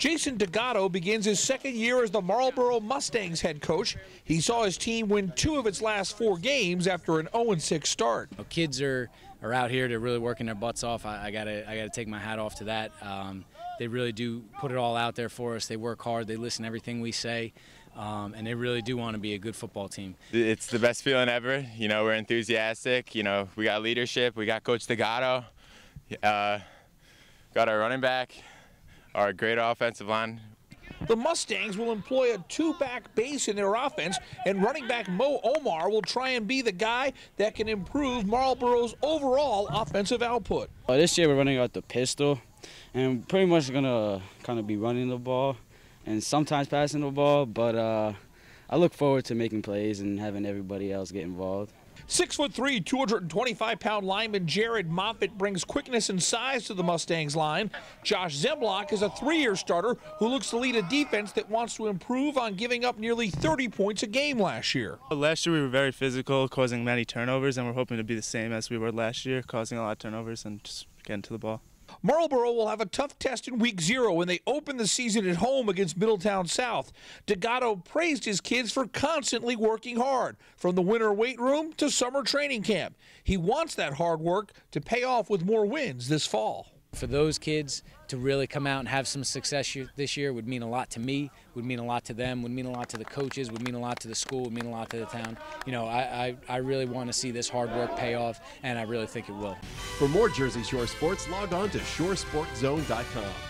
Jason Dagato begins his second year as the Marlboro Mustangs head coach. He saw his team win two of its last four games after an 0-6 start. Kids are, are out here. They're really working their butts off. I, I gotta I gotta take my hat off to that. Um, they really do put it all out there for us. They work hard. They listen to everything we say. Um, and they really do want to be a good football team. It's the best feeling ever. You know, we're enthusiastic. You know, we got leadership. We got Coach Dagato. Uh, got our running back, our great offensive line. The Mustangs will employ a two-back base in their offense, and running back Mo Omar will try and be the guy that can improve Marlboro's overall offensive output. Uh, this year we're running out the pistol, and pretty much going to kind of be running the ball and sometimes passing the ball, but uh, I look forward to making plays and having everybody else get involved. Six foot three, 225 pound lineman Jared Moffet brings quickness and size to the Mustangs line. Josh Zemlock is a three year starter who looks to lead a defense that wants to improve on giving up nearly 30 points a game last year. Last year we were very physical, causing many turnovers, and we're hoping to be the same as we were last year, causing a lot of turnovers and just getting to the ball. Marlboro will have a tough test in week zero when they open the season at home against Middletown South. Dagato praised his kids for constantly working hard, from the winter weight room to summer training camp. He wants that hard work to pay off with more wins this fall. For those kids to really come out and have some success this year would mean a lot to me, would mean a lot to them, would mean a lot to the coaches, would mean a lot to the school, would mean a lot to the town. You know, I, I, I really want to see this hard work pay off, and I really think it will. For more Jersey Shore sports, log on to shoresportszone.com.